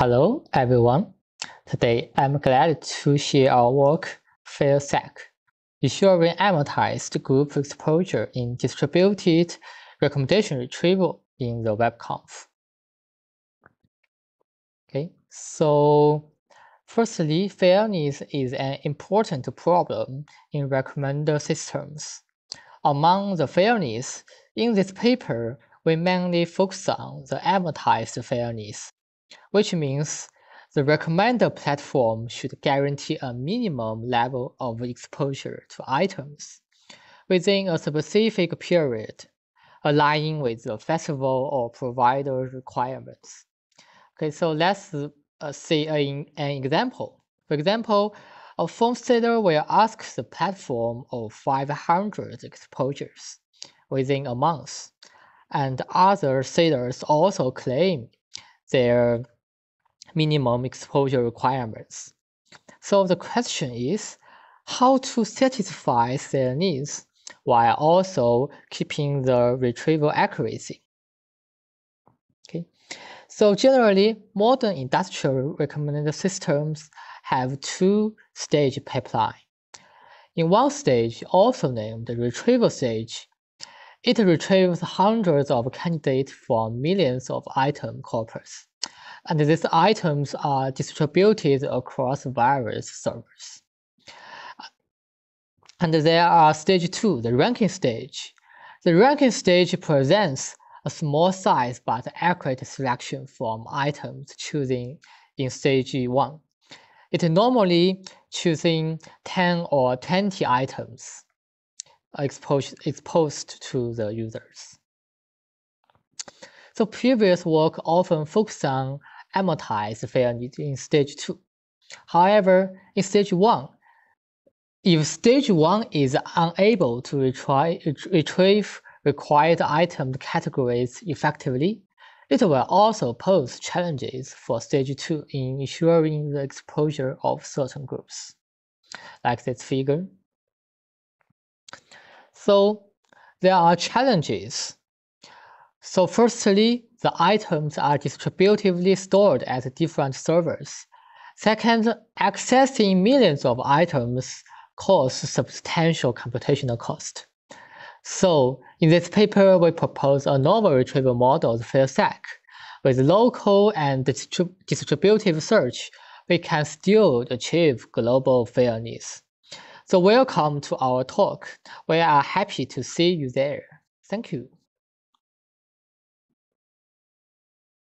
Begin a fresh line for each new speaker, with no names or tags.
Hello, everyone. Today, I'm glad to share our work, FairSync, ensuring amortized group exposure in distributed recommendation retrieval in the WebConf. Okay, so firstly, fairness is an important problem in recommender systems. Among the fairness, in this paper, we mainly focus on the amortized fairness which means the recommender platform should guarantee a minimum level of exposure to items within a specific period, aligning with the festival or provider requirements. Okay, so let's uh, see an, an example. For example, a phone seller will ask the platform of 500 exposures within a month, and other sellers also claim their minimum exposure requirements. So the question is how to satisfy their needs while also keeping the retrieval accuracy. Okay, so generally, modern industrial recommender systems have two-stage pipeline. In one stage, also named the retrieval stage, it retrieves hundreds of candidates from millions of item corpus. And these items are distributed across various servers. And there are stage two, the ranking stage. The ranking stage presents a small size but accurate selection from items choosing in stage one. It normally choosing 10 or 20 items exposed, exposed to the users. So previous work often focused on amortized fairness in stage 2. However, in stage 1, if stage 1 is unable to retrieve, retrieve required item categories effectively, it will also pose challenges for stage 2 in ensuring the exposure of certain groups, like this figure. So there are challenges. So firstly, the items are distributively stored at different servers. Second, accessing millions of items causes substantial computational cost. So in this paper, we propose a novel retrieval model of FairSync. With local and distrib distributive search, we can still achieve global fairness. So welcome to our talk. We are happy to see you there. Thank you.